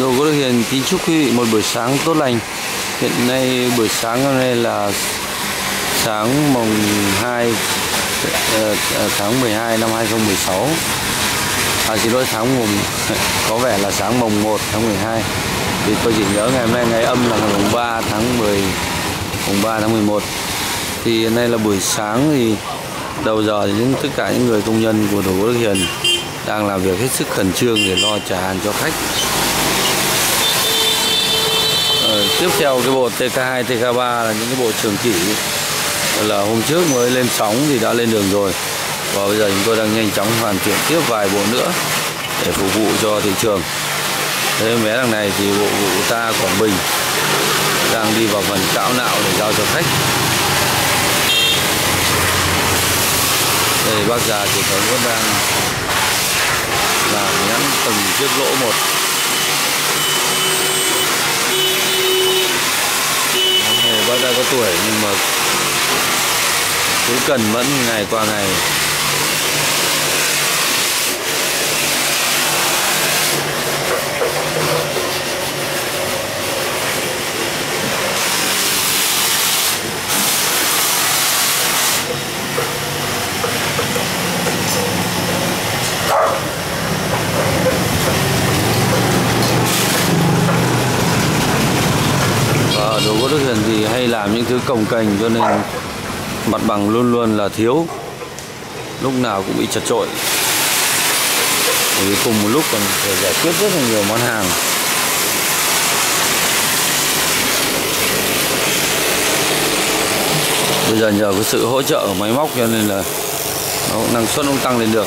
Đồ Gỗ Đức Hiền kính chúc quý vị một buổi sáng tốt lành. Hiện nay buổi sáng hôm nay là sáng mùng 2 ờ, ờ, tháng 12 năm 2016. À xin lỗi, tháng mùng, có vẻ là sáng mùng 1 tháng 12. Thì tôi chỉ nhớ ngày hôm nay ngày âm là ngày mùng 3 tháng 10 mùng 3 tháng 11. Thì hiện nay là buổi sáng thì đầu giờ thì những, tất cả những người công nhân của Đồ Gỗ Đức Hiền đang làm việc hết sức khẩn trương để lo trả hàng cho khách. Ờ, tiếp theo cái bộ TK2, TK3 là những cái bộ trường chỉ là hôm trước mới lên sóng thì đã lên đường rồi. Và bây giờ chúng tôi đang nhanh chóng hoàn thiện tiếp vài bộ nữa để phục vụ cho thị trường. Thế mé đằng này thì bộ vụ ta Quảng Bình đang đi vào phần cạo nạo để giao cho khách. Đây bác già thì vẫn đang làm nhắn từng chiếc lỗ một bác đã có tuổi nhưng mà cứ cần mẫn ngày qua ngày Và đồ gỗ Đức Hiền thì hay làm những thứ cồng cành cho nên mặt bằng luôn luôn là thiếu. Lúc nào cũng bị chật trội bởi vì cùng một lúc còn phải giải quyết rất là nhiều món hàng. Bây giờ nhờ có sự hỗ trợ của máy móc cho nên là nó năng suất cũng tăng lên được.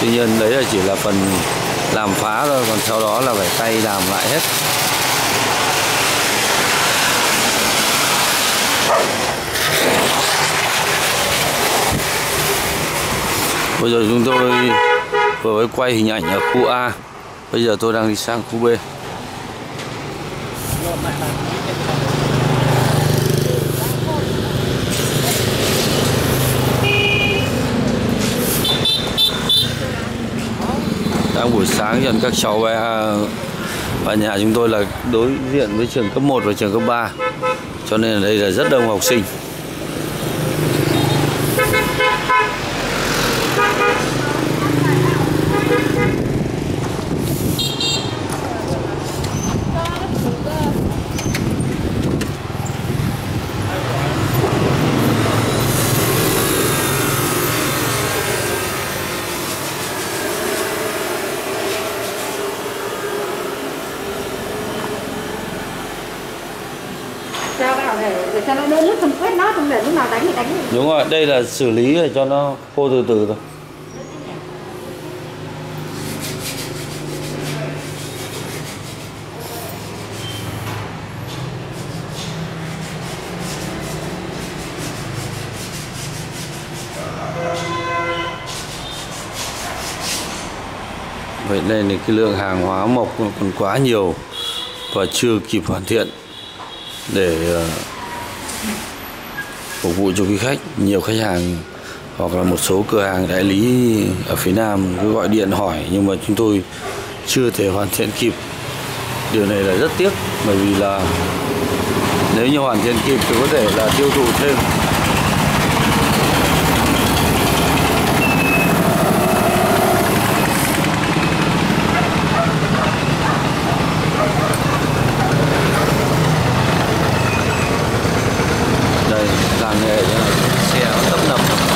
Tuy nhiên đấy là chỉ là phần làm phá thôi, còn sau đó là phải tay làm lại hết. Bây giờ chúng tôi vừa mới quay hình ảnh ở khu A. Bây giờ tôi đang đi sang khu B. Đang buổi sáng cho các cháu bé và nhà chúng tôi là đối diện với trường cấp 1 và trường cấp 3 Cho nên ở đây là rất đông học sinh cho vào để, để cho nó đỡ nước không quét nó không để lúc nào đánh thì đánh. Đúng rồi, đây là xử lý để cho nó khô từ từ thôi. Vậy nên thì cái lượng hàng hóa mộc còn quá nhiều và chưa kịp hoàn thiện để ờ, phục vụ cho quý khách. Nhiều khách hàng hoặc là một số cửa hàng đại lý ở phía Nam cứ gọi điện hỏi, nhưng mà chúng tôi chưa thể hoàn thiện kịp. Điều này là rất tiếc, bởi vì là nếu như hoàn thiện kịp thì có thể là tiêu thụ thêm đây làm nghề như này xe nó tấp nập vào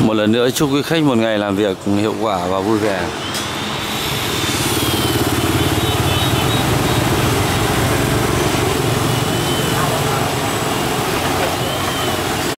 một lần nữa chúc quý khách một ngày làm việc hiệu quả và vui vẻ.